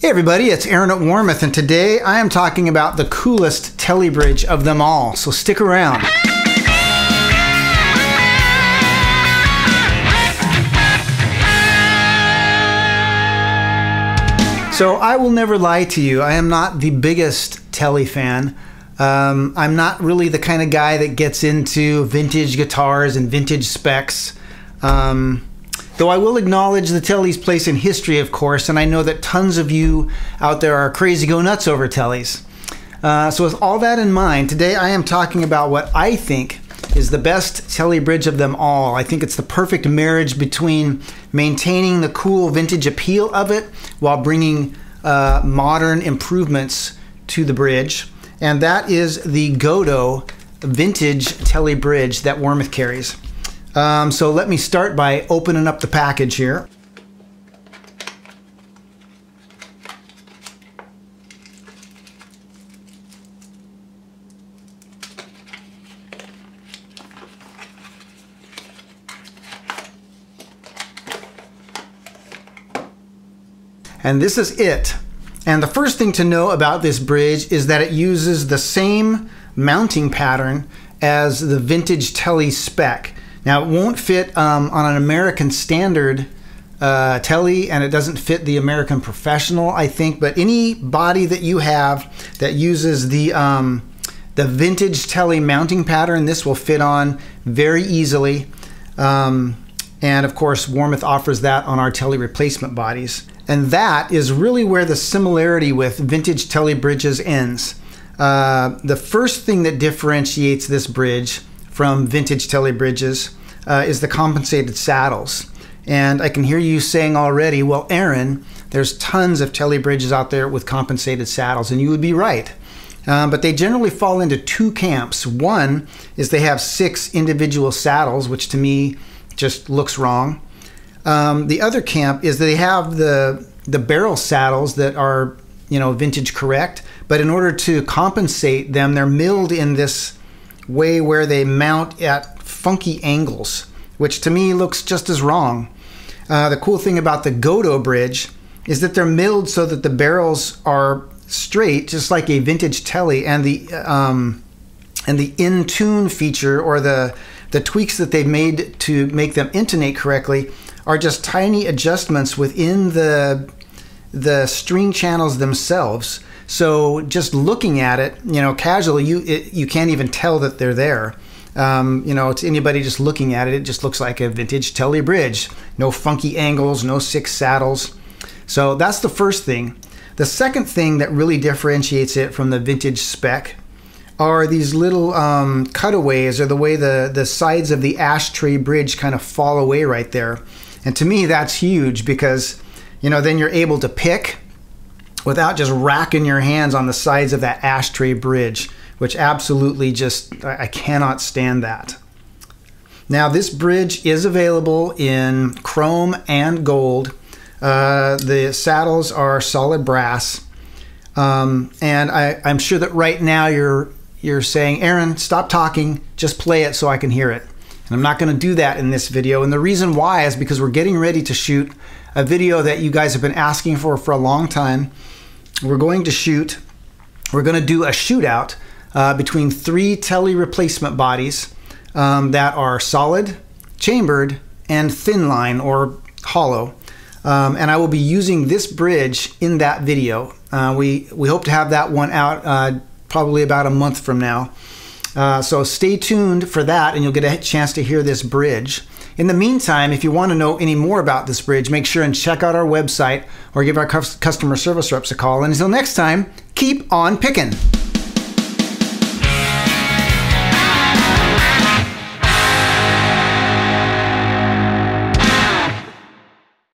Hey everybody, it's Aaron at Warmoth, and today I am talking about the coolest Tele bridge of them all, so stick around. So I will never lie to you, I am not the biggest Tele fan. Um, I'm not really the kind of guy that gets into vintage guitars and vintage specs. Um, Though I will acknowledge the Tele's place in history, of course, and I know that tons of you out there are crazy go nuts over Teles. Uh, so, with all that in mind, today I am talking about what I think is the best Tele bridge of them all. I think it's the perfect marriage between maintaining the cool vintage appeal of it while bringing uh, modern improvements to the bridge. And that is the Gotoh vintage Tele bridge that Warmoth carries. Um, so let me start by opening up the package here. And this is it. And the first thing to know about this bridge is that it uses the same mounting pattern as the vintage Tele spec. Now, it won't fit um, on an American standard uh, Tele, and it doesn't fit the American professional, I think. But any body that you have that uses the um, the vintage Tele mounting pattern, this will fit on very easily. Um, and of course, Warmoth offers that on our Tele replacement bodies. And that is really where the similarity with vintage Tele bridges ends. Uh, the first thing that differentiates this bridge from vintage Tele bridges uh, is the compensated saddles. And I can hear you saying already, well, Aaron, there's tons of Tele bridges out there with compensated saddles, and you would be right. Um, but they generally fall into two camps. One is they have six individual saddles, which to me just looks wrong. Um, the other camp is they have the the barrel saddles that are you know vintage correct, but in order to compensate them, they're milled in this way where they mount at funky angles, which to me looks just as wrong. Uh, the cool thing about the Gotoh bridge is that they're milled so that the barrels are straight, just like a vintage Tele, and the um, and the InTune feature or the the tweaks that they've made to make them intonate correctly are just tiny adjustments within the the string channels themselves so just looking at it, you know, casually, you it, you can't even tell that they're there. Um, you know, to anybody just looking at it, it just looks like a vintage Tele bridge. No funky angles, no six saddles. So that's the first thing. The second thing that really differentiates it from the vintage spec are these little um, cutaways or the way the, the sides of the ashtray bridge kind of fall away right there. And to me, that's huge because, you know, then you're able to pick without just racking your hands on the sides of that ashtray bridge, which absolutely just, I cannot stand that. Now, this bridge is available in chrome and gold. Uh, the saddles are solid brass. Um, and I, I'm sure that right now you're you're saying, Aaron, stop talking, just play it so I can hear it. And I'm not going to do that in this video. And the reason why is because we're getting ready to shoot a video that you guys have been asking for for a long time. We're going to shoot, we're going to do a shootout uh, between three Tele replacement bodies um, that are solid, chambered, and thin line or hollow. Um, and I will be using this bridge in that video. Uh, we, we hope to have that one out uh, probably about a month from now. Uh, so stay tuned for that and you'll get a chance to hear this bridge. In the meantime, if you want to know any more about this bridge, make sure and check out our website or give our customer service reps a call. And until next time, keep on picking.